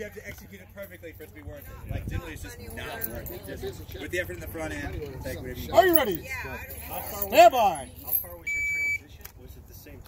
You have to execute it perfectly for it to be worth it. Like generally, it's just not worth it. With the effort in the front end, whatever you. Are you ready? Stand by. How far was your transition? Was it the same?